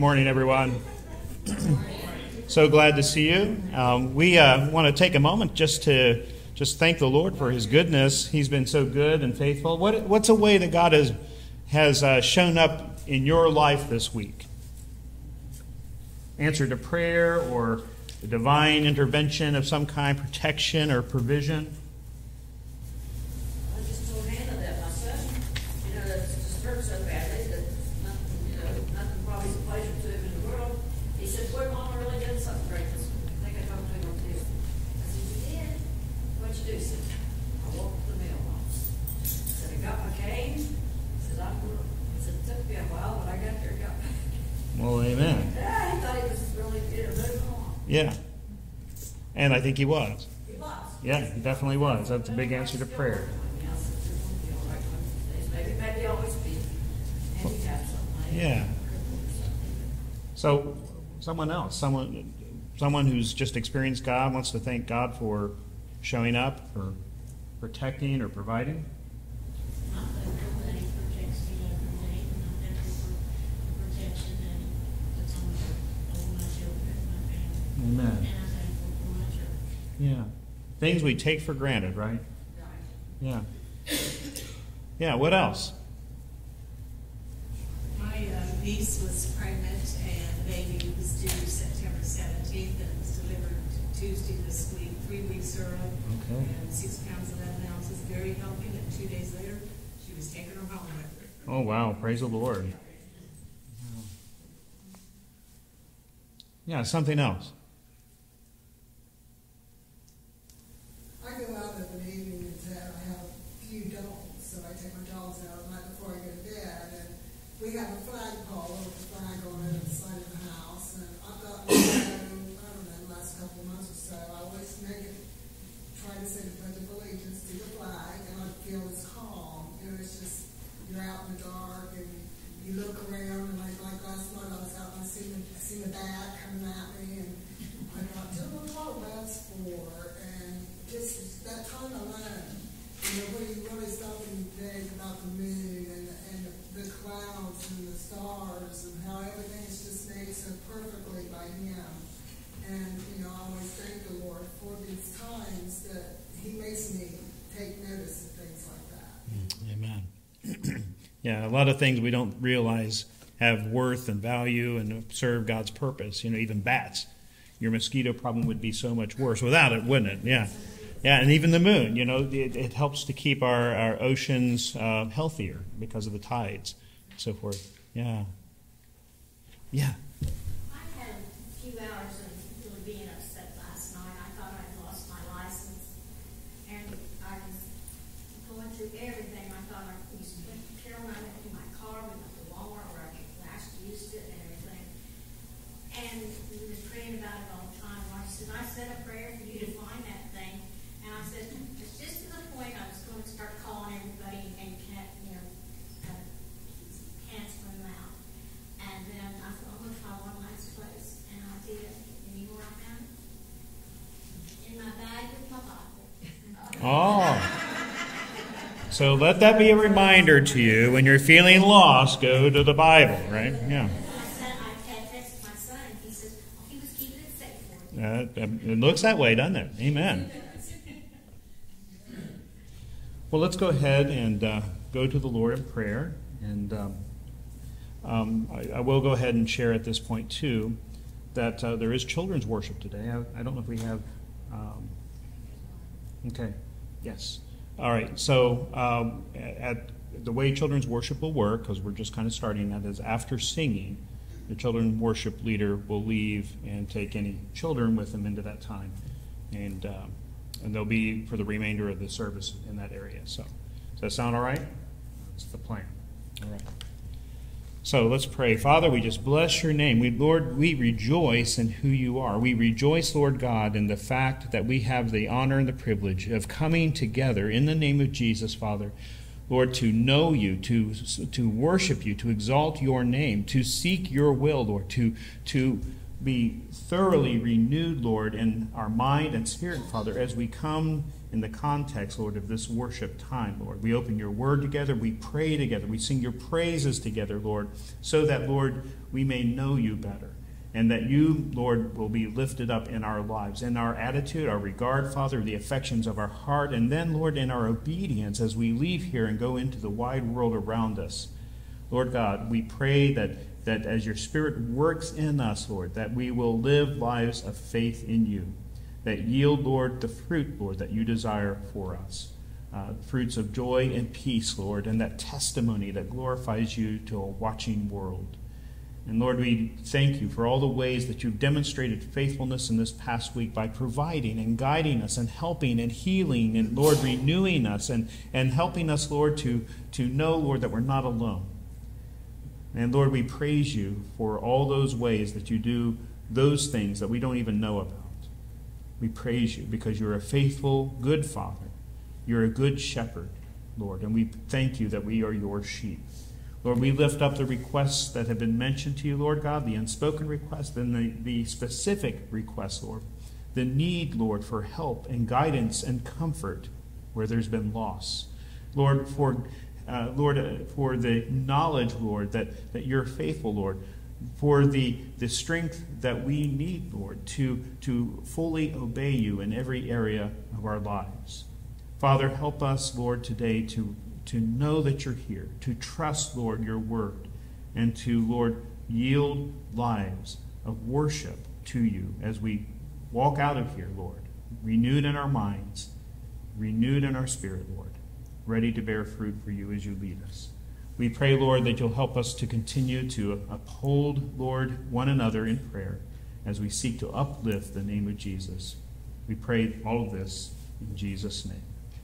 Good morning, everyone. so glad to see you. Um, we uh, want to take a moment just to just thank the Lord for His goodness. He's been so good and faithful. What, what's a way that God has has uh, shown up in your life this week? Answer to prayer or divine intervention of some kind, protection or provision. He was. Yeah, he definitely was. That's a big answer to prayer. Yeah. So, someone else, someone, someone who's just experienced God wants to thank God for showing up, for protecting or providing. Amen. Yeah. Things we take for granted, right? Yeah. Yeah, what else? My uh, niece was pregnant and the baby was due September 17th and was delivered Tuesday this week, three weeks early. Okay. And six pounds, 11 ounces, very healthy. And two days later, she was taking her home with her. Oh, wow. Praise the Lord. Yeah, something else. we have a flagpole with a flag on it at the side of the house, and I've got, I don't know, the last couple of months or so, I always make it, of allegiance to the flag, and I feel it's calm. You know, it's just, you're out in the dark, and you look around, and like, like last night, I was out, and I seen the, I seen the bat coming at me, and I thought, tell me what that's for, and just that time alone, you know, when you really stop and think about the moon and, and the clouds and the stars and how everything is just made so perfectly by Him. And, you know, I always thank the Lord for these times that He makes me take notice of things like that. Mm, amen. yeah, a lot of things we don't realize have worth and value and serve God's purpose. You know, even bats. Your mosquito problem would be so much worse without it, wouldn't it? Yeah. Yeah, and even the moon, you know, it, it helps to keep our, our oceans uh, healthier because of the tides and so forth. Yeah. Yeah. I had a few hours of really being upset last night. I thought I'd lost my license. And I was going through everything. I thought I used to put Carolyn I went to my car, we went to Walmart where I last used it and everything. And we were praying about it all the time. I said, I said a prayer for you to find that thing. And I said, it's just to the point I was going to start calling everybody and can't, you know, uh, canceling them out. And then I thought, I'm going to try one last place. And I did. And you know where I found it? In my bag with my Bible. Oh. So let that be a reminder to you when you're feeling lost, go to the Bible, right? Yeah. I said, I had texted my son, and he says, he was keeping it safe for me. Uh, it looks that way, doesn't it? Amen. Well, let's go ahead and uh, go to the Lord in prayer. And um, um, I, I, will go ahead and share at this point, too, that uh, there is children's worship today. I, I, don't know if we have. Um, okay, yes. All right, so um, at the way children's worship will work, because we're just kind of starting that, is after singing, the children's worship leader will leave and take any children with them into that time. And um, and they'll be for the remainder of the service in that area. So, does that sound all right? That's the plan. All right. So let's pray. Father, we just bless your name. We, Lord, we rejoice in who you are. We rejoice, Lord God, in the fact that we have the honor and the privilege of coming together in the name of Jesus, Father. Lord, to know you, to, to worship you, to exalt your name, to seek your will, Lord, to, to be thoroughly renewed, Lord, in our mind and spirit, Father, as we come in the context, Lord, of this worship time, Lord. We open your word together, we pray together, we sing your praises together, Lord, so that, Lord, we may know you better. And that you, Lord, will be lifted up in our lives, in our attitude, our regard, Father, the affections of our heart, and then, Lord, in our obedience as we leave here and go into the wide world around us. Lord God, we pray that, that as your Spirit works in us, Lord, that we will live lives of faith in you that yield, Lord, the fruit, Lord, that you desire for us. Uh, fruits of joy and peace, Lord, and that testimony that glorifies you to a watching world. And Lord, we thank you for all the ways that you've demonstrated faithfulness in this past week by providing and guiding us and helping and healing and, Lord, renewing us and, and helping us, Lord, to, to know, Lord, that we're not alone. And Lord, we praise you for all those ways that you do those things that we don't even know about. We praise you because you're a faithful, good Father. You're a good shepherd, Lord, and we thank you that we are your sheep. Lord, we lift up the requests that have been mentioned to you, Lord God, the unspoken requests and the, the specific requests, Lord. The need, Lord, for help and guidance and comfort where there's been loss. Lord, for uh, Lord, uh, for the knowledge, Lord, that, that you're faithful, Lord for the, the strength that we need, Lord, to, to fully obey you in every area of our lives. Father, help us, Lord, today to, to know that you're here, to trust, Lord, your word, and to, Lord, yield lives of worship to you as we walk out of here, Lord, renewed in our minds, renewed in our spirit, Lord, ready to bear fruit for you as you lead us. We pray, Lord, that you'll help us to continue to uphold, Lord, one another in prayer as we seek to uplift the name of Jesus. We pray all of this in Jesus' name.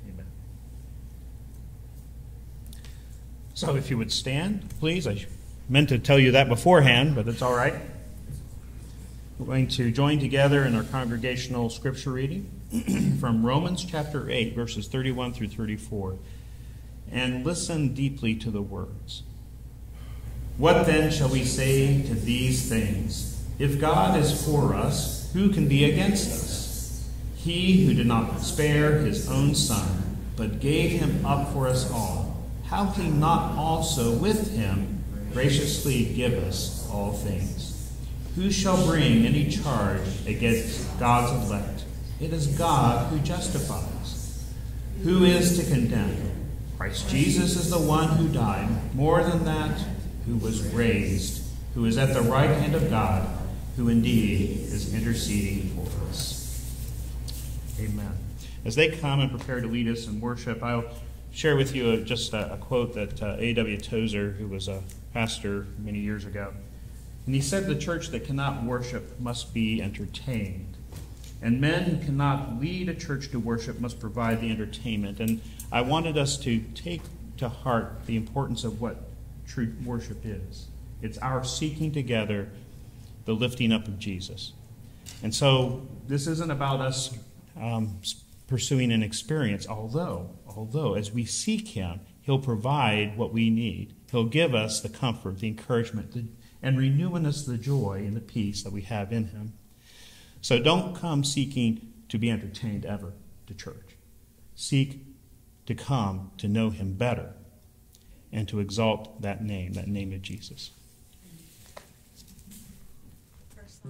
Amen. So if you would stand, please. I meant to tell you that beforehand, but it's all right. We're going to join together in our congregational scripture reading from Romans chapter 8, verses 31 through 34 and listen deeply to the words. What then shall we say to these things? If God is for us, who can be against us? He who did not spare his own son, but gave him up for us all, how can he not also with him graciously give us all things? Who shall bring any charge against God's elect? It is God who justifies. Who is to condemn? Christ Jesus is the one who died, more than that, who was raised, who is at the right hand of God, who indeed is interceding for us. Amen. As they come and prepare to lead us in worship, I'll share with you a, just a, a, quote that uh, A.W. Tozer, who was a pastor many years ago, and he said, The church that cannot worship must be entertained. And men who cannot lead a church to worship must provide the entertainment. And I wanted us to take to heart the importance of what true worship is. It's our seeking together the lifting up of Jesus. And so this isn't about us um, pursuing an experience, although, although as we seek Him, He'll provide what we need. He'll give us the comfort, the encouragement, the, and renew in us the joy and the peace that we have in Him. So don't come seeking to be entertained ever to church. Seek to come to know him better and to exalt that name, that name of Jesus. First.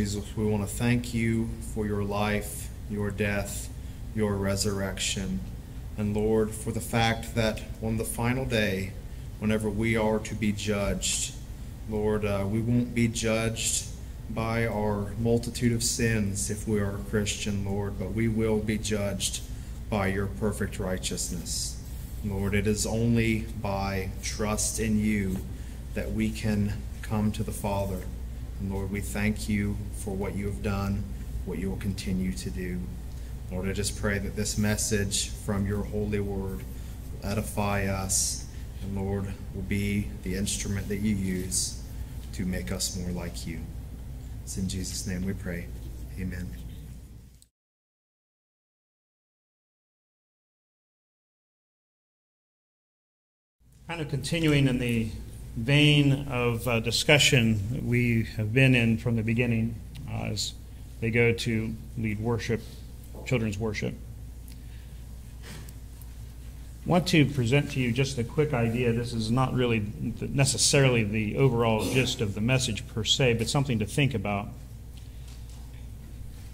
Jesus, we want to thank you for your life, your death, your resurrection, and Lord, for the fact that on the final day, whenever we are to be judged, Lord, uh, we won't be judged by our multitude of sins if we are a Christian, Lord, but we will be judged by your perfect righteousness. Lord, it is only by trust in you that we can come to the Father. And Lord, we thank you for what you have done, what you will continue to do. Lord, I just pray that this message from your holy word will edify us, and Lord, will be the instrument that you use to make us more like you. It's in Jesus' name we pray. Amen. Kind of continuing in the vein of uh, discussion we have been in from the beginning uh, as they go to lead worship, children's worship. want to present to you just a quick idea. This is not really necessarily the overall gist of the message per se, but something to think about.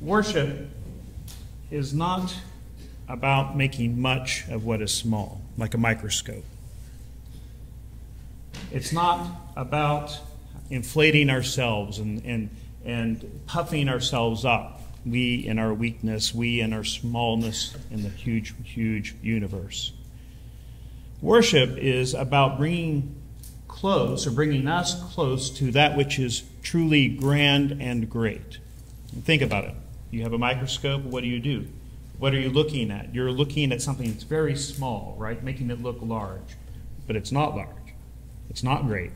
Worship is not about making much of what is small, like a microscope. It's not about inflating ourselves and, and, and puffing ourselves up. We in our weakness, we in our smallness in the huge, huge universe. Worship is about bringing close or bringing us close to that which is truly grand and great. Think about it. You have a microscope, what do you do? What are you looking at? You're looking at something that's very small, right? Making it look large, but it's not large. It's not great.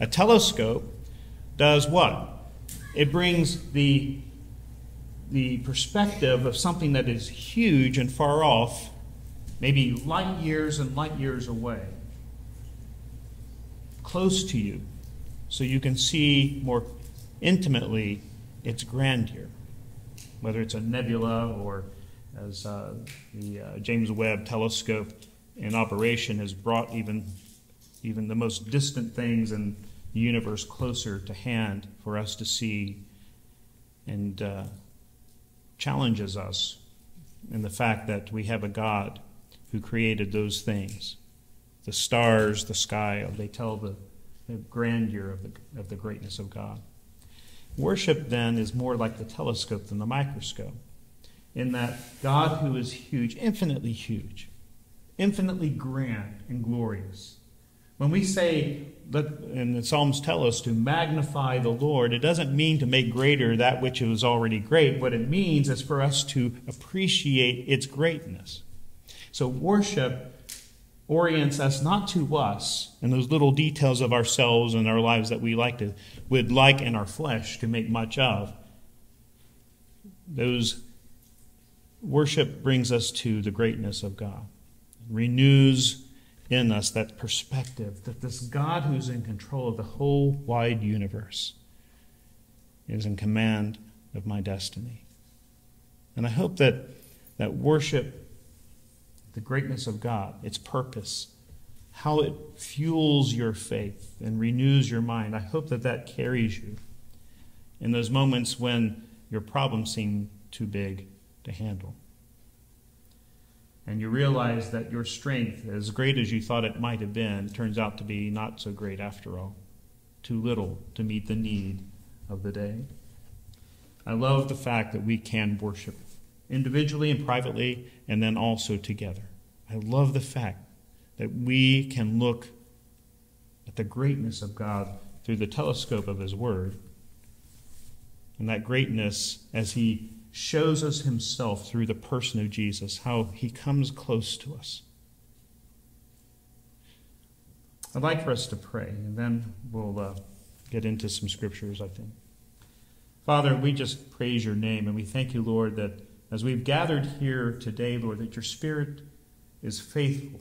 A telescope does what? It brings the, the perspective of something that is huge and far off, maybe light years and light years away, close to you, so you can see more intimately its grandeur, whether it's a nebula or as uh, the uh, James Webb telescope in operation has brought even even the most distant things in the universe closer to hand for us to see and uh, challenges us in the fact that we have a God who created those things. The stars, the sky, they tell the, the grandeur of the, of the greatness of God. Worship, then, is more like the telescope than the microscope, in that God, who is huge, infinitely huge, infinitely grand and glorious, when we say, that, and the Psalms tell us to magnify the Lord, it doesn't mean to make greater that which is already great. What it means is for us to appreciate its greatness. So worship orients us not to us and those little details of ourselves and our lives that we like to would like in our flesh to make much of. Those worship brings us to the greatness of God, renews in us that perspective that this God who's in control of the whole wide universe is in command of my destiny. And I hope that, that worship, the greatness of God, its purpose, how it fuels your faith and renews your mind, I hope that that carries you in those moments when your problems seem too big to handle and you realize that your strength, as great as you thought it might have been, turns out to be not so great after all, too little to meet the need of the day. I love the fact that we can worship individually and privately, and then also together. I love the fact that we can look at the greatness of God through the telescope of His Word, and that greatness as He shows us himself through the person of Jesus, how he comes close to us. I'd like for us to pray, and then we'll uh, get into some scriptures, I think. Father, we just praise your name, and we thank you, Lord, that as we've gathered here today, Lord, that your Spirit is faithful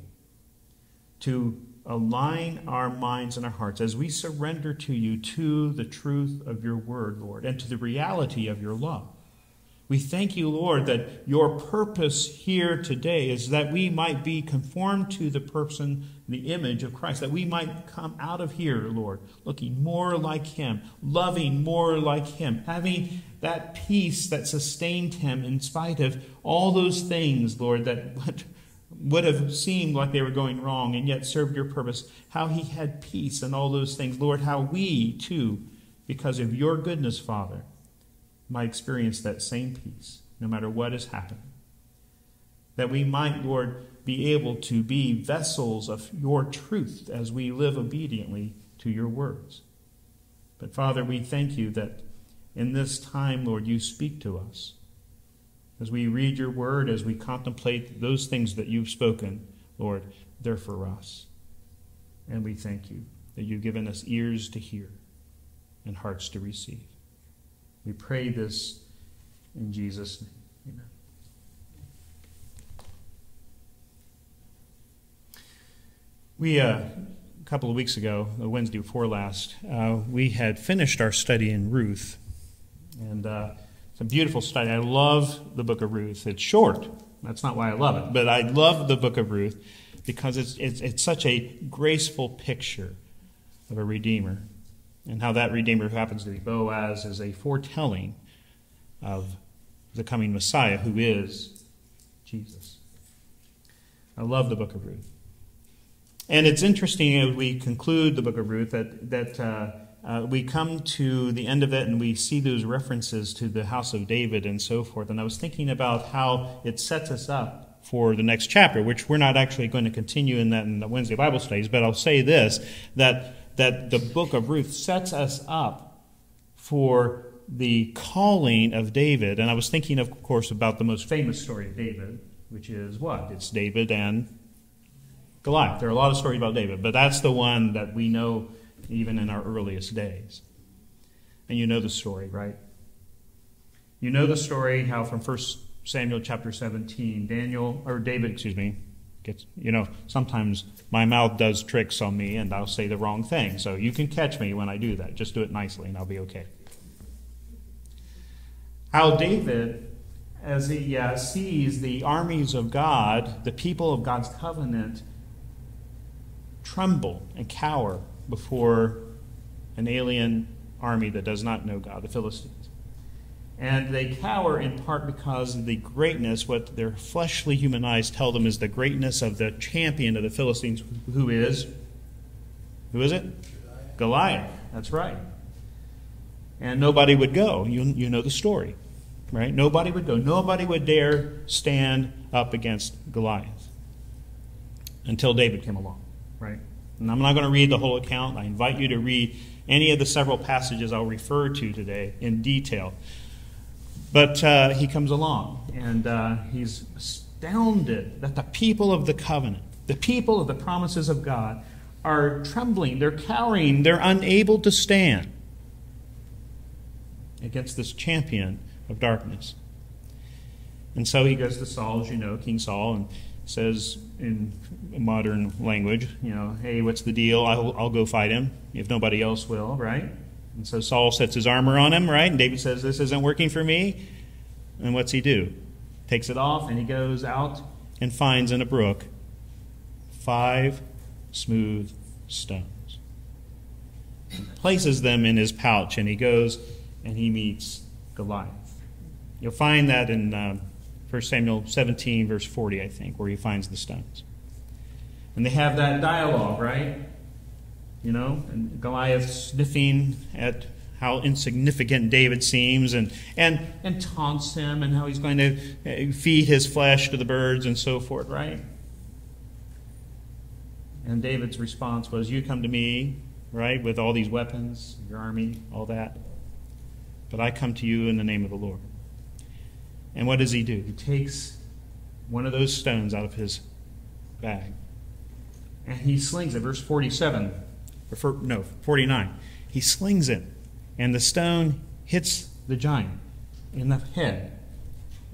to align our minds and our hearts as we surrender to you to the truth of your word, Lord, and to the reality of your love. We thank you, Lord, that your purpose here today is that we might be conformed to the person, the image of Christ, that we might come out of here, Lord, looking more like him, loving more like him, having that peace that sustained him in spite of all those things, Lord, that would have seemed like they were going wrong and yet served your purpose. How he had peace and all those things. Lord, how we, too, because of your goodness, Father, might experience that same peace no matter what is happening. That we might, Lord, be able to be vessels of your truth as we live obediently to your words. But Father, we thank you that in this time, Lord, you speak to us. As we read your word, as we contemplate those things that you've spoken, Lord, they're for us. And we thank you that you've given us ears to hear and hearts to receive. We pray this in Jesus' name. Amen. We, uh, a couple of weeks ago, Wednesday before last, uh, we had finished our study in Ruth. And uh, it's a beautiful study. I love the book of Ruth. It's short. That's not why I love it. But I love the book of Ruth because it's, it's, it's such a graceful picture of a Redeemer and how that Redeemer, who happens to be Boaz, is a foretelling of the coming Messiah, who is Jesus. I love the book of Ruth. And it's interesting as we conclude the book of Ruth that, that uh, uh, we come to the end of it and we see those references to the house of David and so forth. And I was thinking about how it sets us up for the next chapter, which we're not actually going to continue in that in the Wednesday Bible studies, but I'll say this that that the book of Ruth sets us up for the calling of David. And I was thinking, of course, about the most famous story of David, which is what? It's David and Goliath. There are a lot of stories about David, but that's the one that we know even in our earliest days. And you know the story, right? You know the story how from 1 Samuel chapter 17, Daniel, or David, excuse me, gets, you know, sometimes my mouth does tricks on me and I'll say the wrong thing. So you can catch me when I do that. Just do it nicely and I'll be okay. How David, as he uh, sees the armies of God, the people of God's covenant, tremble and cower before an alien army that does not know God, the Philistines. And they cower in part because of the greatness, what their fleshly human eyes tell them is the greatness of the champion of the Philistines, who is, who is it? Goliath. Goliath. That's right. And nobody would go. You, you know the story, right? Nobody would go. Nobody would dare stand up against Goliath until David came along, right? And I'm not going to read the whole account. I invite you to read any of the several passages I'll refer to today in detail. But uh, he comes along, and uh, he's astounded that the people of the covenant, the people of the promises of God, are trembling, they're cowering, they're unable to stand against this champion of darkness. And so he goes to Saul, as you know, King Saul, and says in modern language, you know, hey, what's the deal? I'll, I'll go fight him if nobody else will, right? And so Saul sets his armor on him, right? And David says, This isn't working for me. And what's he do? Takes it off and he goes out and finds in a brook five smooth stones. Places them in his pouch and he goes and he meets Goliath. You'll find that in uh, 1 Samuel 17, verse 40, I think, where he finds the stones. And they have that dialogue, right? You know, and Goliath sniffing at how insignificant David seems and, and, and taunts him and how he's going to uh, feed his flesh to the birds and so forth, right? And David's response was, You come to me, right, with all these weapons, your army, all that. But I come to you in the name of the Lord. And what does he do? He takes one of those stones out of his bag and he slings it. Verse 47 or no, 49. He slings it, and the stone hits the giant in the head,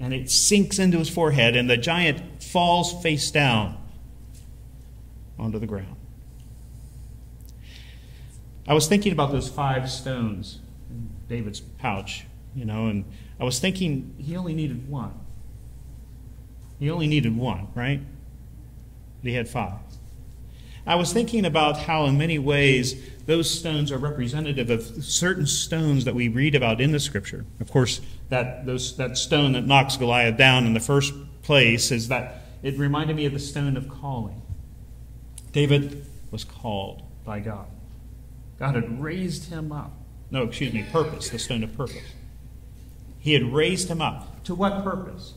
and it sinks into his forehead, and the giant falls face down onto the ground. I was thinking about those five stones in David's pouch you know, and I was thinking he only needed one. He only needed one, right? But he had five. I was thinking about how, in many ways, those stones are representative of certain stones that we read about in the Scripture. Of course, that, those, that stone that knocks Goliath down in the first place is that it reminded me of the stone of calling. David was called by God. God had raised him up. No, excuse me, purpose, the stone of purpose. He had raised him up. To what purpose?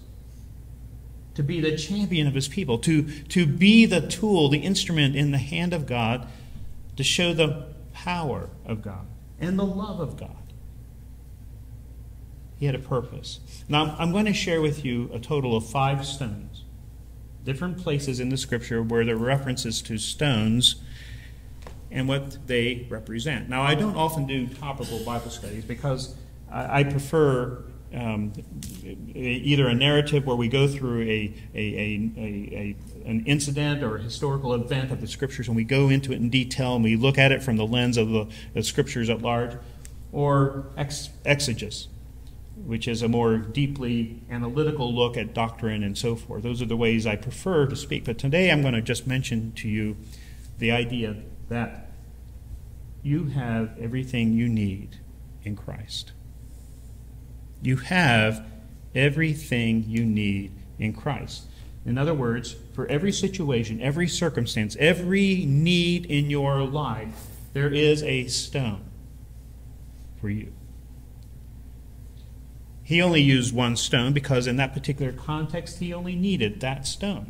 To be the champion of his people, to, to be the tool, the instrument in the hand of God to show the power of God and the love of God. He had a purpose. Now, I'm going to share with you a total of five stones, different places in the scripture where there are references to stones and what they represent. Now, I don't often do topical Bible studies because I, I prefer um, either a narrative where we go through a, a, a, a, an incident or a historical event of the scriptures and we go into it in detail and we look at it from the lens of the, the scriptures at large, or ex, exegesis, which is a more deeply analytical look at doctrine and so forth. Those are the ways I prefer to speak. But today I'm going to just mention to you the idea that you have everything you need in Christ. You have everything you need in Christ. In other words, for every situation, every circumstance, every need in your life, there is a stone for you. He only used one stone because in that particular context, he only needed that stone.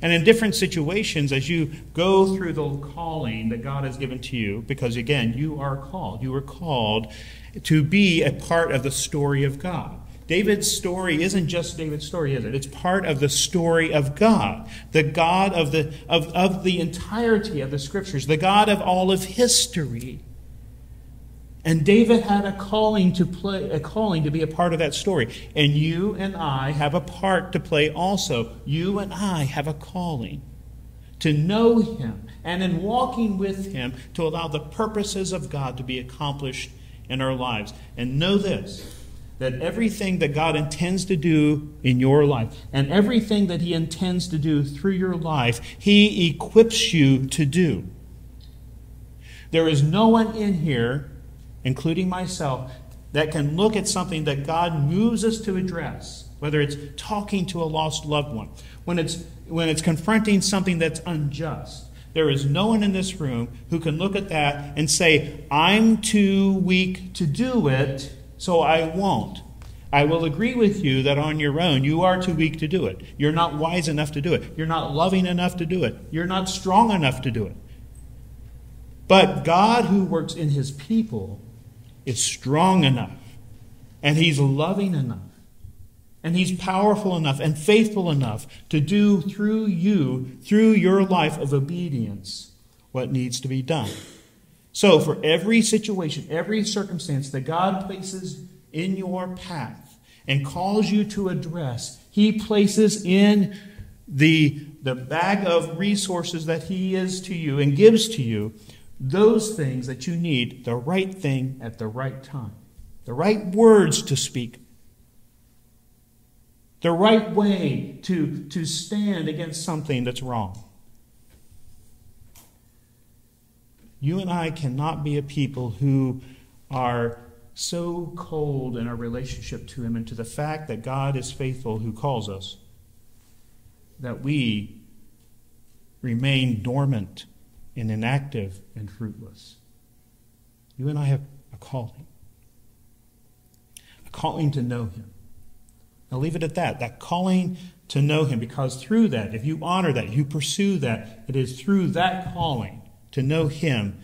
And in different situations, as you go through the calling that God has given to you, because again, you are called, you are called to be a part of the story of God. David's story isn't just David's story, is it? It's part of the story of God, the God of the, of, of the entirety of the scriptures, the God of all of history. And David had a calling to play, a calling to be a part of that story. And you and I have a part to play also. You and I have a calling to know him and in walking with him to allow the purposes of God to be accomplished in our lives. And know this that everything that God intends to do in your life and everything that He intends to do through your life, He equips you to do. There is no one in here, including myself, that can look at something that God moves us to address, whether it's talking to a lost loved one, when it's, when it's confronting something that's unjust. There is no one in this room who can look at that and say, I'm too weak to do it so I won't. I will agree with you that on your own you are too weak to do it. You're not wise enough to do it. You're not loving enough to do it. You're not strong enough to do it. But God, who works in his people, is strong enough, and he's loving enough, and he's powerful enough and faithful enough to do through you, through your life of obedience, what needs to be done. So, for every situation, every circumstance that God places in your path and calls you to address, He places in the, the bag of resources that He is to you and gives to you those things that you need, the right thing at the right time, the right words to speak, the right way to, to stand against something that's wrong. You and I cannot be a people who are so cold in our relationship to Him and to the fact that God is faithful who calls us that we remain dormant and inactive and fruitless. You and I have a calling, a calling to know Him. I'll leave it at that. That calling to know Him, because through that, if you honor that, you pursue that, it is through that calling to know Him,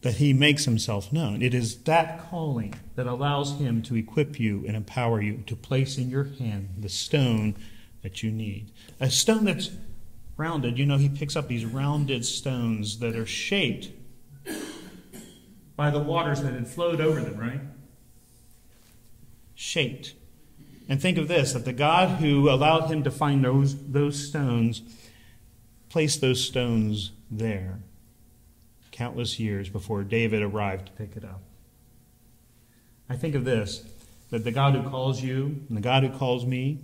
that He makes Himself known. It is that calling that allows Him to equip you and empower you to place in your hand the stone that you need. A stone that's rounded, you know, He picks up these rounded stones that are shaped by the waters that had flowed over them, right? Shaped. And think of this that the God who allowed him to find those, those stones placed those stones there countless years before David arrived to pick it up. I think of this that the God who calls you and the God who calls me,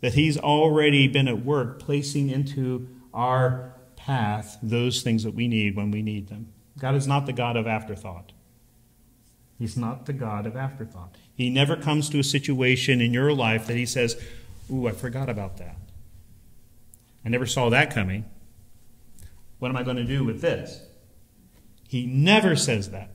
that He's already been at work placing into our path those things that we need when we need them. God is not the God of afterthought. He's not the God of afterthought. He never comes to a situation in your life that He says, Ooh, I forgot about that. I never saw that coming. What am I going to do with this? He never says that.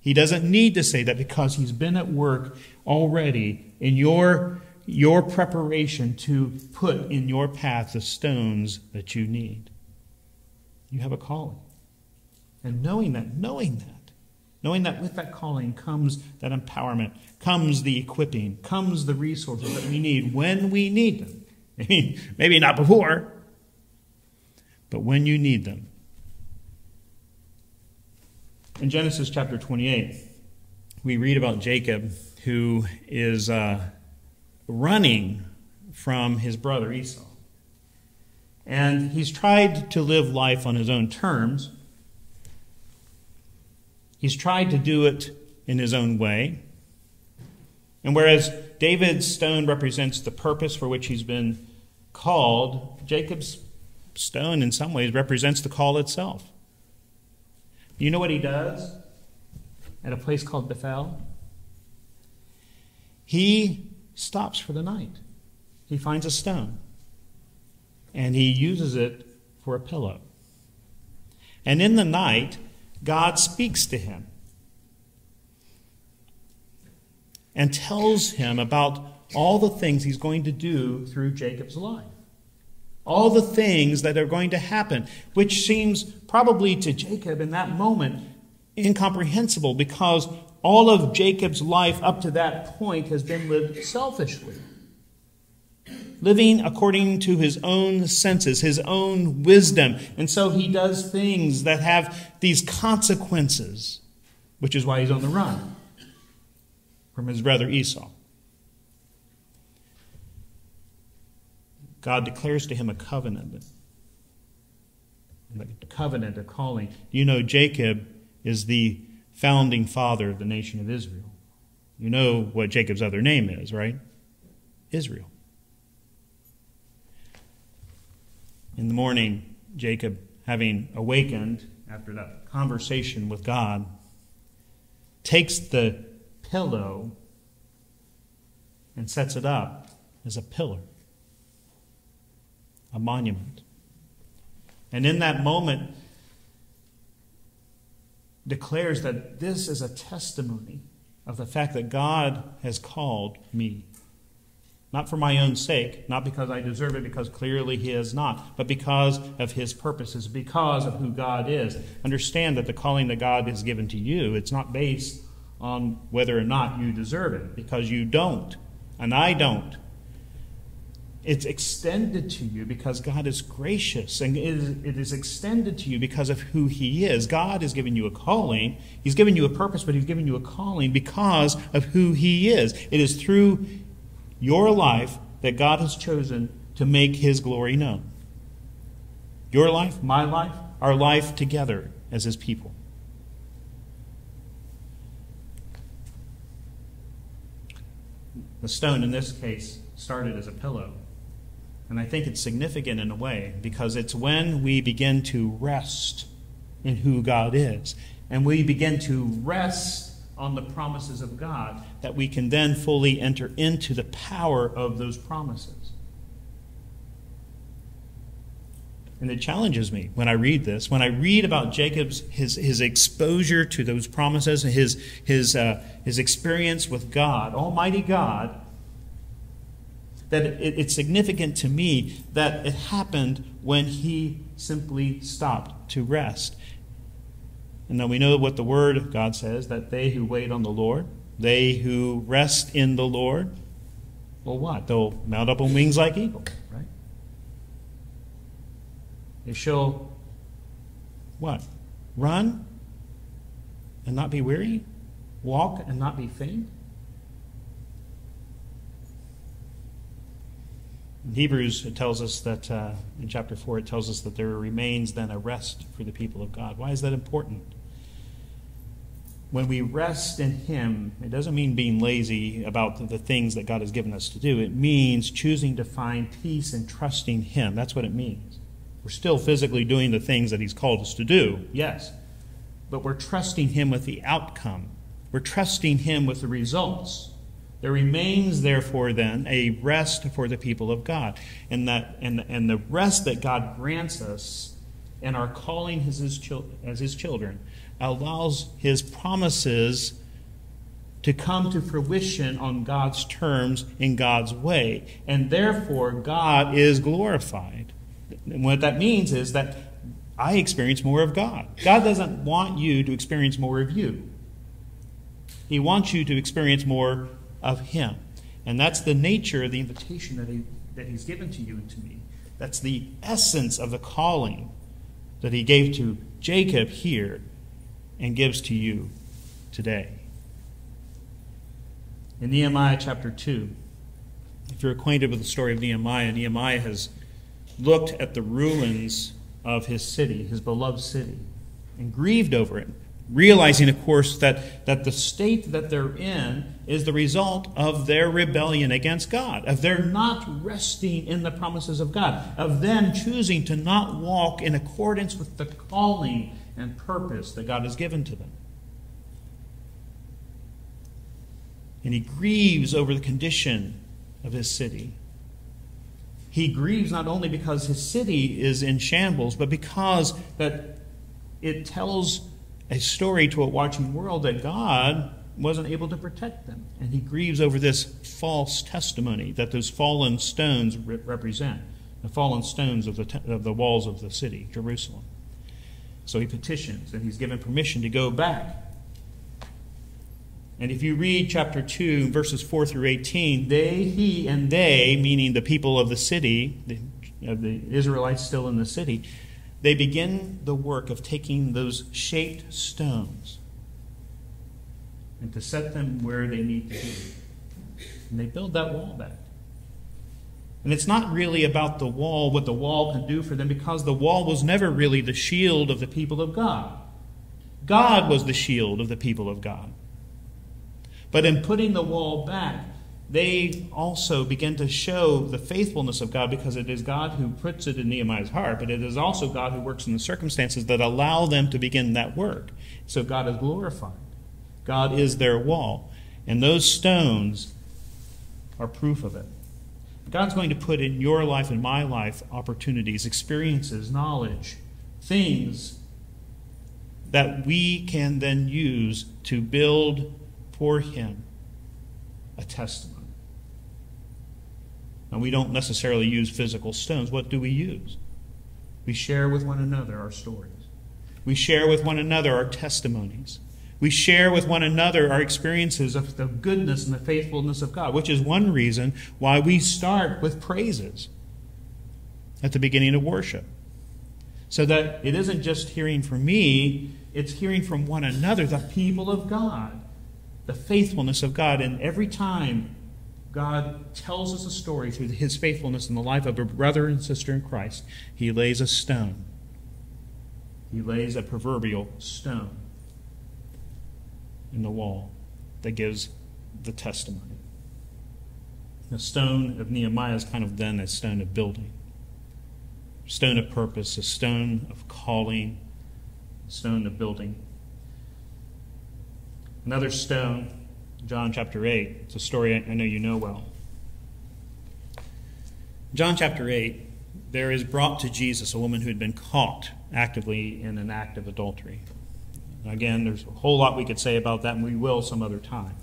He doesn't need to say that because he's been at work already in your, your preparation to put in your path the stones that you need. You have a calling. And knowing that, knowing that, knowing that with that calling comes that empowerment, comes the equipping, comes the resources that we need when we need them. Maybe, not before, but when you need them. In Genesis chapter 28, we read about Jacob who is uh, running from his brother Esau. And he's tried to live life on his own terms. He's tried to do it in his own way. And whereas David's stone represents the purpose for which he's been called, Jacob's stone, in some ways, represents the call itself. You know what he does at a place called Bethel? He stops for the night. He finds a stone and he uses it for a pillow. And in the night, God speaks to him and tells him about all the things he's going to do through Jacob's life. All the things that are going to happen, which seems probably to Jacob in that moment incomprehensible because all of Jacob's life up to that point has been lived selfishly. Living according to his own senses, his own wisdom. And so he does things that have these consequences, which is why he's on the run from his brother Esau. God declares to him a covenant. A covenant, a calling. You know, Jacob is the founding father of the nation of Israel. You know what Jacob's other name is, right? Israel. In the morning, Jacob, having awakened after that conversation with God, takes the pillow and sets it up as a pillar a monument. And in that moment, declares that this is a testimony of the fact that God has called me. Not for my own sake, not because I deserve it, because clearly He has not, but because of His purposes, because of who God is. Understand that the calling that God has given to you, it's not based on whether or not you deserve it, because you don't, and I don't. It's extended to you because God is gracious, and it is extended to you because of who He is. God has given you a calling. He's given you a purpose, but He's given you a calling because of who He is. It is through your life that God has chosen to make His glory known. Your life, my life, our life together as His people. The stone in this case started as a pillow and I think it's significant in a way because it's when we begin to rest in who God is and we begin to rest on the promises of God that we can then fully enter into the power of those promises. And it challenges me when I read this. When I read about Jacob's his, his exposure to those promises, his his uh, his experience with God, Almighty God, that it, it's significant to me that it happened when he simply stopped to rest. And now we know what the Word of God says that they who wait on the Lord, they who rest in the Lord, well, what? They'll mount up on wings like eagles, right? They shall, what? Run and not be weary, walk and not be faint. In Hebrews, it tells us that, uh, in chapter 4, it tells us that there remains then a rest for the people of God. Why is that important? When we rest in Him, it doesn't mean being lazy about the things that God has given us to do. It means choosing to find peace and trusting Him. That's what it means. We're still physically doing the things that He's called us to do, yes, but we're trusting Him with the outcome. We're trusting Him with the results. There remains, therefore, then, a rest for the people of God. And, that, and, and the rest that God grants us and our calling his, as his children allows his promises to come to fruition on God's terms in God's way. And therefore, God is glorified. And what that means is that I experience more of God. God doesn't want you to experience more of you, He wants you to experience more of Him. And that's the nature of the invitation that, he, that He's given to you and to me. That's the essence of the calling that He gave to Jacob here and gives to you today. In Nehemiah chapter 2, if you're acquainted with the story of Nehemiah, Nehemiah has looked at the ruins of his city, his beloved city, and grieved over it, realizing, of course, that, that the state that they're in is the result of their rebellion against God, of their not resting in the promises of God, of them choosing to not walk in accordance with the calling and purpose that God has given to them. And he grieves over the condition of his city. He grieves not only because his city is in shambles, but because that it tells a story to a watching world that God wasn't able to protect them. And he grieves over this false testimony that those fallen stones represent the fallen stones of the, of the walls of the city, Jerusalem. So he petitions and he's given permission to go back. And if you read chapter 2, verses 4 through 18, they, he, and they, meaning the people of the city, the, the Israelites still in the city, they begin the work of taking those shaped stones and to set them where they need to be. And they build that wall back. And it's not really about the wall, what the wall can do for them, because the wall was never really the shield of the people of God. God was the shield of the people of God. But in putting the wall back, they also begin to show the faithfulness of God because it is God who puts it in Nehemiah's heart, but it is also God who works in the circumstances that allow them to begin that work. So God is glorified. God is their wall. And those stones are proof of it. God's going to put in your life and my life opportunities, experiences, knowledge, things that we can then use to build for Him a testimony. Now, we don't necessarily use physical stones. What do we use? We share with one another our stories. We share with one another our testimonies. We share with one another our experiences of the goodness and the faithfulness of God, which is one reason why we start with praises at the beginning of worship. So that it isn't just hearing from me, it's hearing from one another, the people of God, the faithfulness of God. And every time God tells us a story through his faithfulness in the life of a brother and sister in Christ, he lays a stone. He lays a proverbial stone in the wall that gives the testimony. The stone of Nehemiah is kind of then a stone of building, stone of purpose, a stone of calling, stone of building. Another stone, John chapter 8. It's a story I know you know well. John chapter 8, there is brought to Jesus a woman who had been caught actively in an act of adultery. Again, there's a whole lot we could say about that, and we will some other time.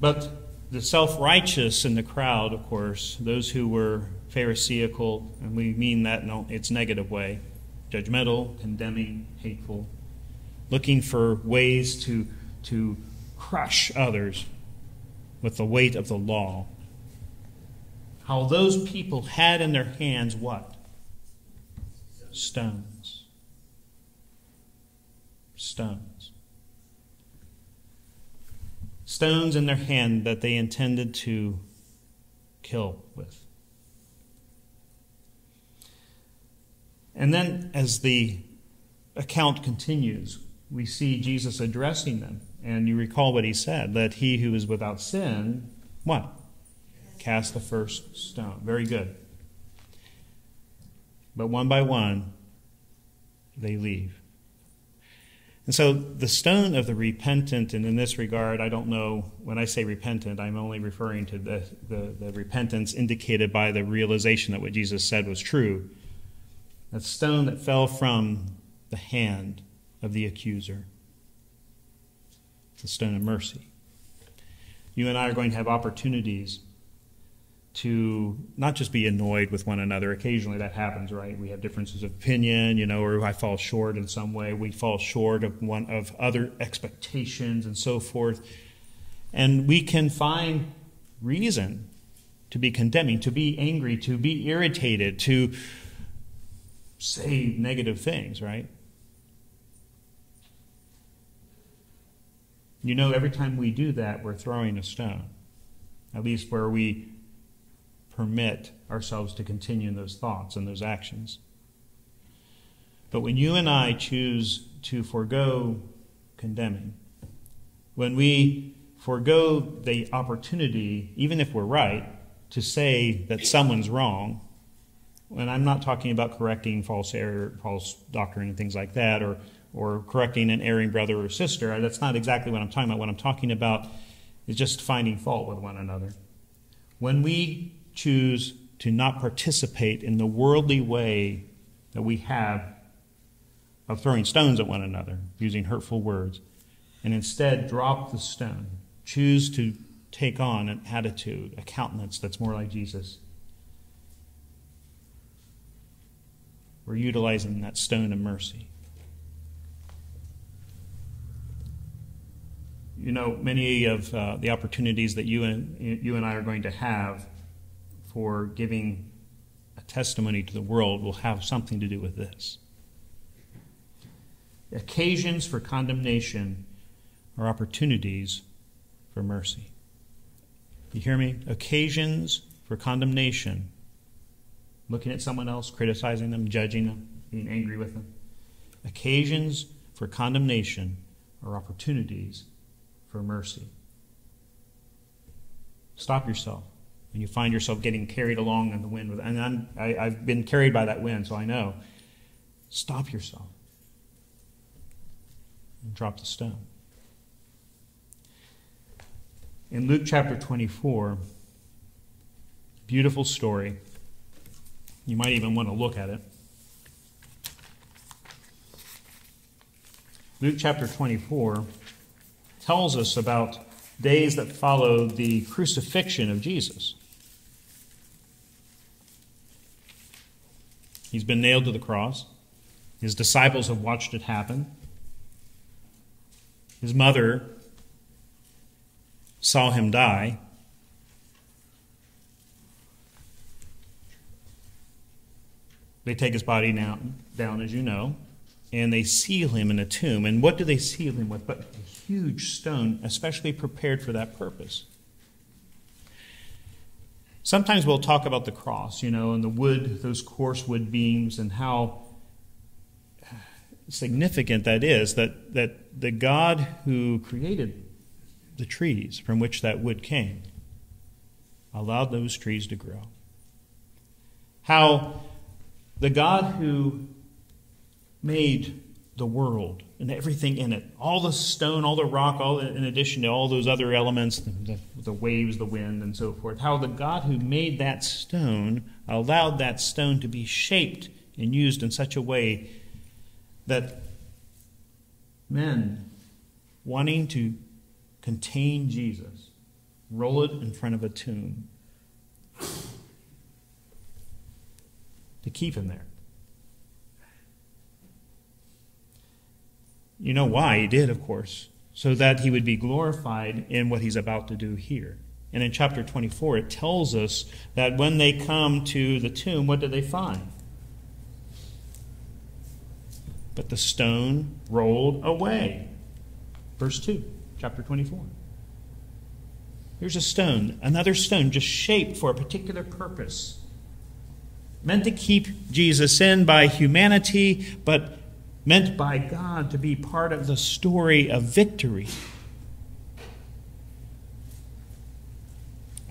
But the self righteous in the crowd, of course, those who were Pharisaical, and we mean that in its negative way, judgmental, condemning, hateful, looking for ways to, to crush others with the weight of the law. How those people had in their hands what? Stones stones. Stones in their hand that they intended to kill with. And then, as the account continues, we see Jesus addressing them. And you recall what he said that he who is without sin, what? Cast the first stone. Very good. But one by one, they leave. And so the stone of the repentant, and in this regard, I don't know, when I say repentant, I'm only referring to the, the, the repentance indicated by the realization that what Jesus said was true. That stone that fell from the hand of the accuser, the stone of mercy. You and I are going to have opportunities to not just be annoyed with one another. Occasionally that happens, right? We have differences of opinion, you know, or I fall short in some way. We fall short of one of other expectations and so forth. And we can find reason to be condemning, to be angry, to be irritated, to say negative things, right? You know, every time we do that, we're throwing a stone. At least where we permit ourselves to continue in those thoughts and those actions. But when you and I choose to forego condemning, when we forego the opportunity, even if we're right, to say that someone's wrong, and I'm not talking about correcting false error, false doctrine, and things like that, or or correcting an erring brother or sister. That's not exactly what I'm talking about. What I'm talking about is just finding fault with one another. When we choose to not participate in the worldly way that we have of throwing stones at one another, using hurtful words, and instead drop the stone, choose to take on an attitude, a countenance that's more like Jesus. We're utilizing that stone of mercy. You know, many of uh, the opportunities that you and, you and I are going to have for giving a testimony to the world will have something to do with this. Occasions for condemnation are opportunities for mercy. You hear me? Occasions for condemnation. Looking at someone else, criticizing them, judging them, being angry with them. Occasions for condemnation are opportunities for mercy. Stop yourself and you find yourself getting carried along in the wind. And I'm, I, I've been carried by that wind, so I know. Stop yourself and drop the stone. In Luke chapter 24, beautiful story. You might even want to look at it. Luke chapter 24 tells us about days that followed the crucifixion of Jesus. He's been nailed to the cross. His disciples have watched it happen. His mother saw him die. They take his body now, down, as you know, and they seal him in a tomb. And what do they seal him with? But a huge stone, especially prepared for that purpose. Sometimes we'll talk about the cross, you know, and the wood, those coarse wood beams, and how significant that is that, that the God who created the trees from which that wood came allowed those trees to grow. How the God who made the world and everything in it. All the stone, all the rock, all in addition to all those other elements, the, the, waves, the wind, and so forth. How the God who made that stone allowed that stone to be shaped and used in such a way that men wanting to contain Jesus roll it in front of a tomb to keep him there. You know why he did, of course, so that he would be glorified in what he's about to do here. And in chapter 24, it tells us that when they come to the tomb, what do they find? But the stone rolled away. Verse 2, chapter 24. Here's a stone, another stone just shaped for a particular purpose. Meant to keep Jesus in by humanity, but meant by God to be part of the story of victory.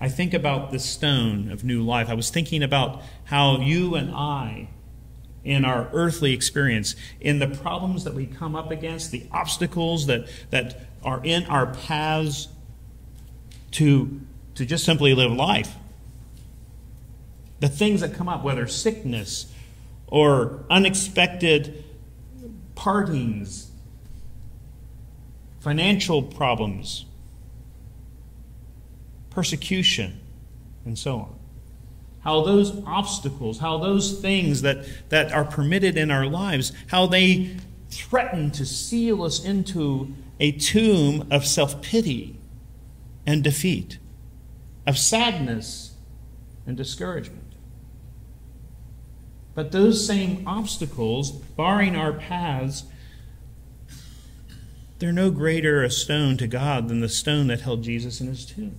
I think about the stone of new life. I was thinking about how you and I, in our earthly experience, in the problems that we come up against, the obstacles that, that are in our paths to, to just simply live life, the things that come up, whether sickness or unexpected partings, financial problems, persecution, and so on. How those obstacles, how those things that, that are permitted in our lives, how they threaten to seal us into a tomb of self pity and defeat, of sadness and discouragement. But those same obstacles, barring our paths, they're no greater a stone to God than the stone that held Jesus in his tomb.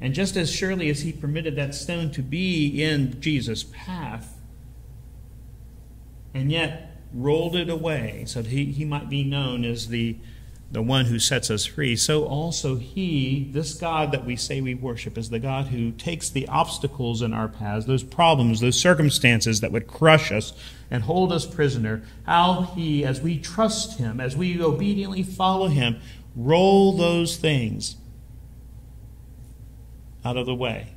And just as surely as he permitted that stone to be in Jesus' path, and yet rolled it away so that he, he might be known as the, the one who sets us free, so also he, this God that we say we worship, is the God who takes the obstacles in our paths, those problems, those circumstances that would crush us and hold us prisoner, how he, as we trust him, as we obediently follow him, roll those things out of the way.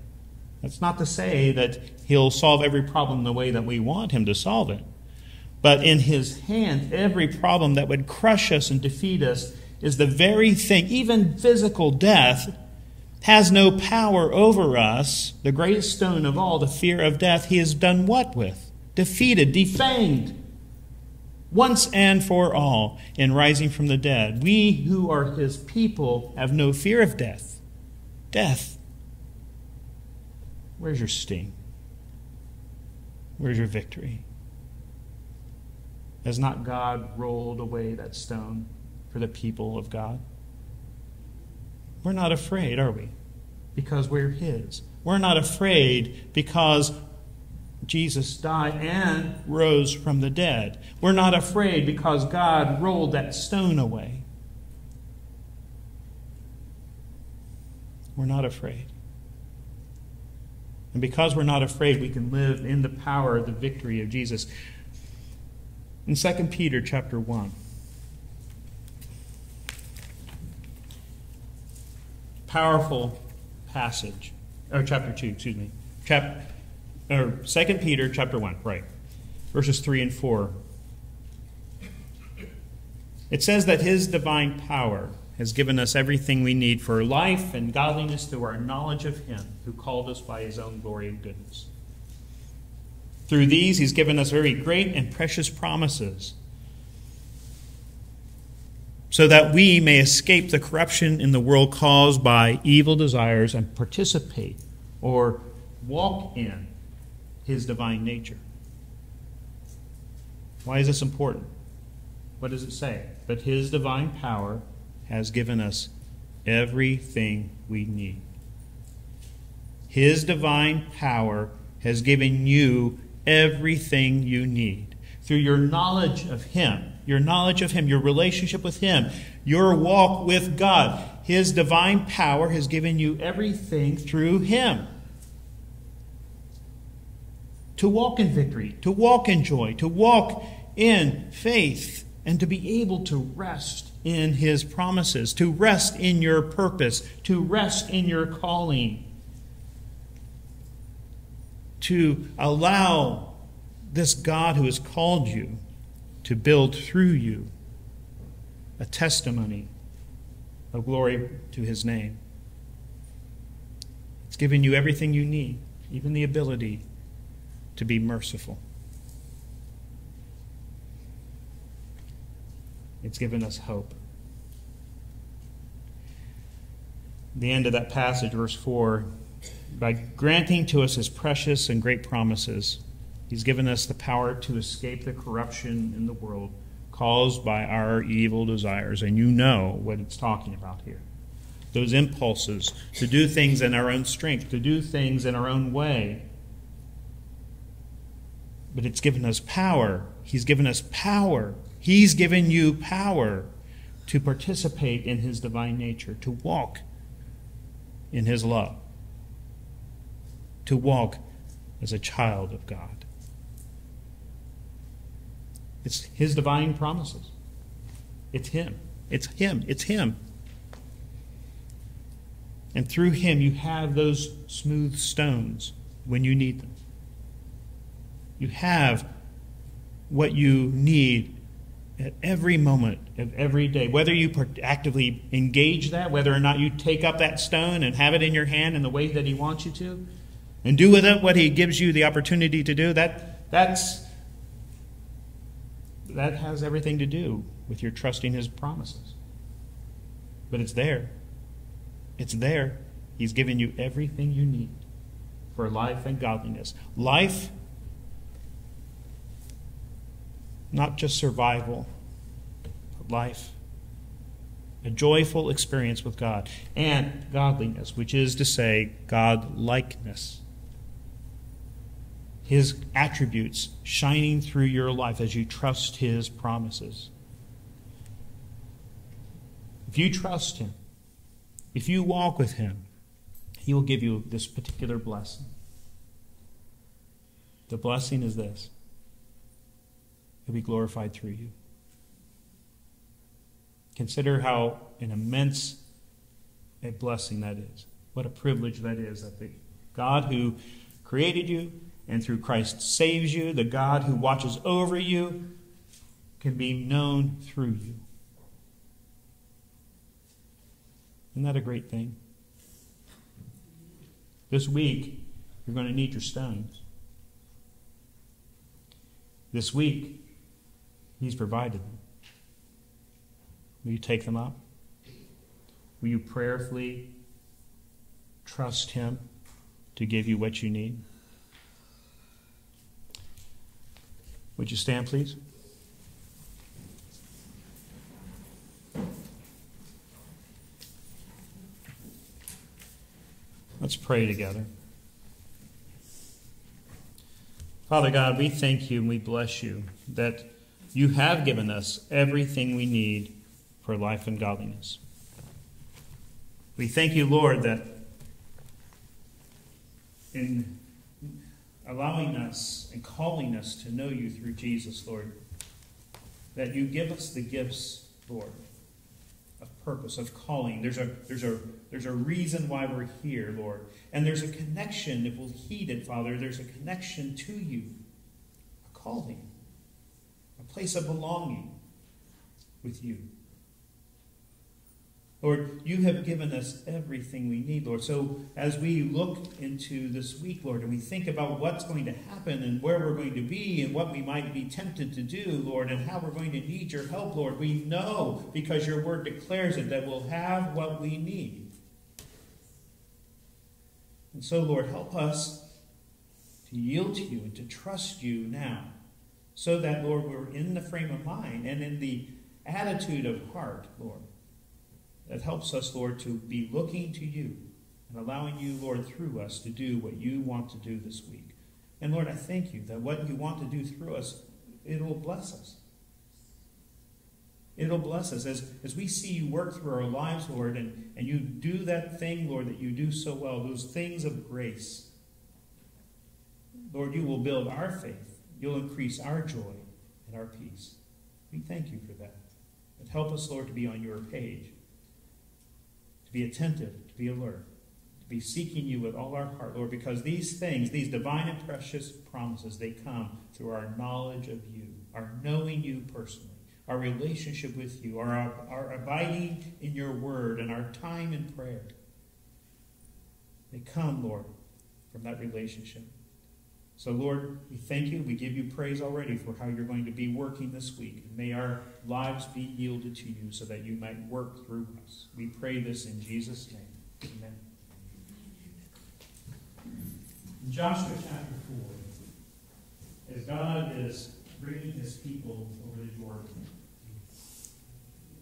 That's not to say that he'll solve every problem the way that we want him to solve it. But in his hand, every problem that would crush us and defeat us is the very thing, even physical death, has no power over us. The greatest stone of all, the fear of death, he has done what with? Defeated, defanged, once and for all in rising from the dead. We who are his people have no fear of death. Death Where's your sting? Where's your victory? Has not God rolled away that stone for the people of God? We're not afraid, are we? Because we're His. We're not afraid because Jesus died and rose from the dead. We're not afraid because God rolled that stone away. We're not afraid. And because we're not afraid, we can live in the power of the victory of Jesus. In 2 Peter chapter 1, powerful passage, or chapter 2, excuse me. Chap, or 2 Peter chapter 1, right. Verses 3 and 4. It says that his divine power has given us everything we need for life and godliness through our knowledge of Him who called us by His own glory and goodness. Through these, He's given us very great and precious promises so that we may escape the corruption in the world caused by evil desires and participate or walk in His divine nature. Why is this important? What does it say? But His divine power has given us everything we need. His divine power has given you everything you need. Through your knowledge of Him, your knowledge of Him, your relationship with Him, your walk with God, His divine power has given you everything through Him. To walk in victory, to walk in joy, to walk in faith, and to be able to rest in his promises, to rest in your purpose, to rest in your calling, to allow this God who has called you to build through you a testimony of glory to his name. It's given you everything you need, even the ability to be merciful. It's given us hope. The end of that passage, verse 4 by granting to us his precious and great promises, he's given us the power to escape the corruption in the world caused by our evil desires. And you know what it's talking about here. Those impulses to do things in our own strength, to do things in our own way. But it's given us power He's given us power. He's given you power to participate in His divine nature, to walk in His love, to walk as a child of God. It's His divine promises. It's Him. It's Him. It's Him. And through Him, you have those smooth stones when you need them. You have what you need at every moment of every day. Whether you actively engage that, whether or not you take up that stone and have it in your hand in the way that He wants you to, and do with it what He gives you the opportunity to do, that, that's, that has everything to do with your trusting His promises. But it's there. It's there. He's given you everything you need for life and godliness. Life, not just survival, but life. A joyful experience with God. And godliness, which is to say, God likeness. His attributes shining through your life as you trust His promises. If you trust Him, if you walk with Him, He will give you this particular blessing. The blessing is this He'll be glorified through you. Consider how an immense a blessing that is. What a privilege that is that the God who created you and through Christ saves you, the God who watches over you, can be known through you. Isn't that a great thing? This week, you're going to need your stones. This week, He's provided them. Will you take them up? Will you prayerfully trust Him to give you what you need? Would you stand, please? Let's pray together. Father God, we thank you and we bless you that you have given us everything we need for life and godliness. We thank you, Lord, that in allowing us and calling us to know you through Jesus, Lord, that you give us the gifts, Lord, of purpose, of calling. There's a, there's a, there's a reason why we're here, Lord. And there's a connection, if we'll heed it, Father, there's a connection to you, a calling, a place of belonging with you. Lord, you have given us everything we need, Lord. So as we look into this week, Lord, and we think about what's going to happen and where we're going to be and what we might be tempted to do, Lord, and how we're going to need your help, Lord, we know because your word declares it that we'll have what we need. And so, Lord, help us to yield to you and to trust you now so that, Lord, we're in the frame of mind and in the attitude of heart, Lord that helps us, Lord, to be looking to you and allowing you, Lord, through us to do what you want to do this week. And Lord, I thank you that what you want to do through us, it'll bless us. It'll bless us as, as we see you work through our lives, Lord, and, and you do that thing, Lord, that you do so well, those things of grace. Lord, you will build our faith. You'll increase our joy and our peace. We thank you for that. And help us, Lord, to be on your page be attentive, to be alert, to be seeking you with all our heart, Lord, because these things, these divine and precious promises, they come through our knowledge of you, our knowing you personally, our relationship with you, our, our abiding in your word, and our time in prayer. They come, Lord, from that relationship. So, Lord, we thank you. We give you praise already for how you're going to be working this week. May our lives be yielded to you so that you might work through us. We pray this in Jesus' name. Amen. In Joshua chapter 4, as God is bringing his people over the Jordan,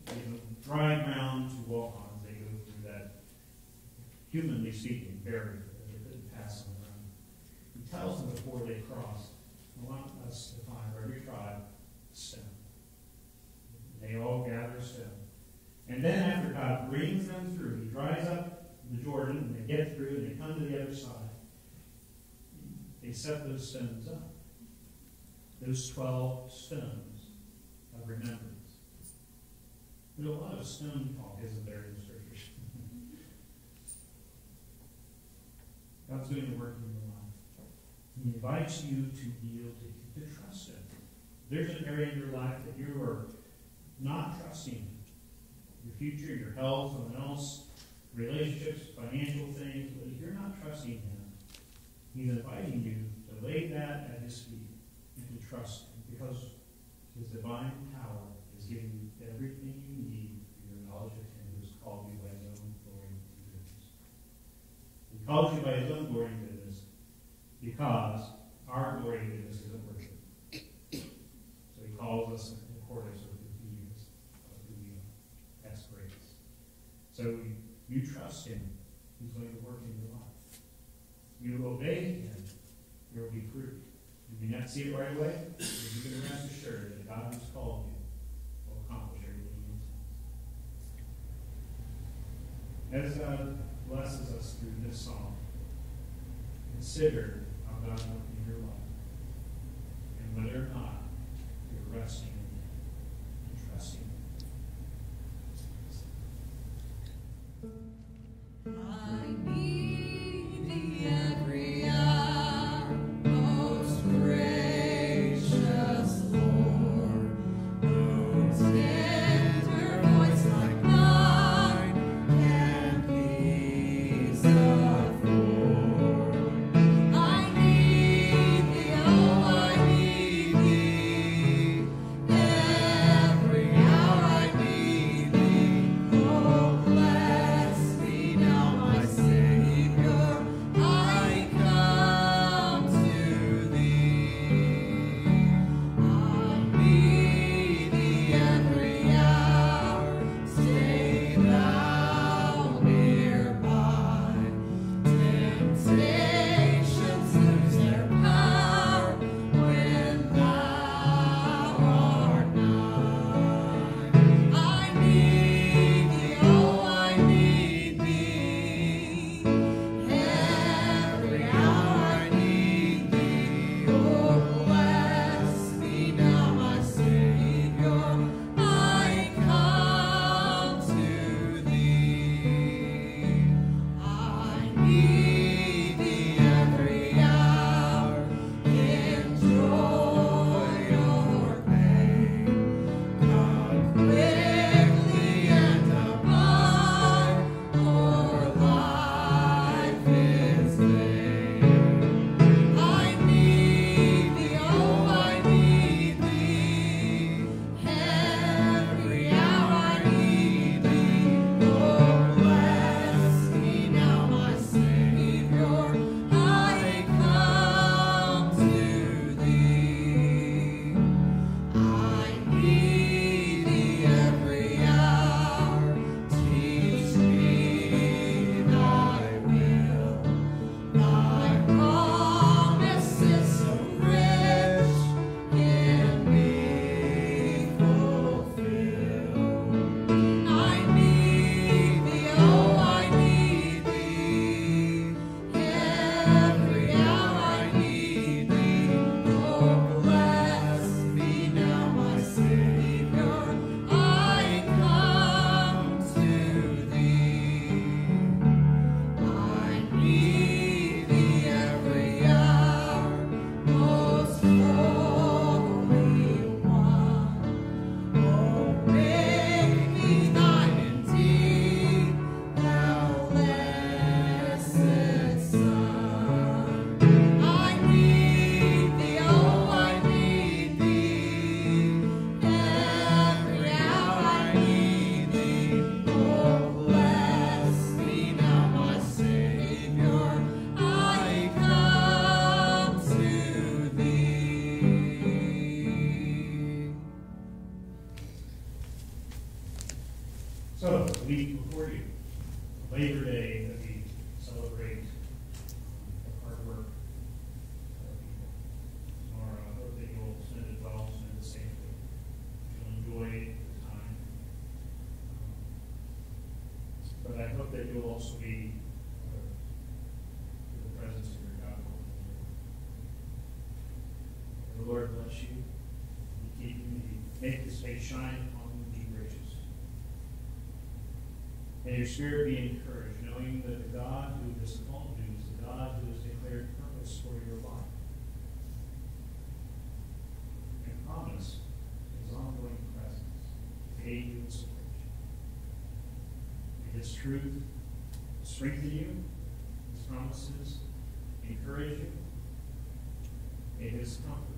they have dry ground to walk on. They go through that, humanly speaking, barrier tells them the four-day cross. I want us to find for every tribe stone. And they all gather stone. And then after God brings them through, he dries up the Jordan, and they get through, and they come to the other side. They set those stones up. Those 12 stones of remembrance. There's a lot of stone talk, isn't there, in the scripture? God's doing the work in he invites you to yield to, to trust Him. There's an area in your life that you are not trusting your future, your health, someone else, relationships, financial things, but if you're not trusting Him, He's inviting you to lay that at His feet and to trust Him because His divine power is giving you everything you need for your knowledge of Him who has called you by His own glory and goodness. He calls you by His own glory and goodness because our glory and goodness isn't worth it. So He calls us in accordance with who He who we are. That's grace. So you, trust Him. He's going to work in your life. You obey Him, there will be fruit. You may not see it right away, but you can rest assured that God who's called you will accomplish everything He intends. As God blesses us through this song, consider in your life and whether or not you're resting in Him and trusting Him. I need But I hope that you'll also be uh, in the presence of your God. The Lord bless you, and keep you, and make his face shine upon you, and be gracious. May your spirit be encouraged, knowing that the God who has called you is the God who has declared purpose for your life. And promise his ongoing presence to aid you and support you. His truth strengthen you, his promises encourage you, may his comforts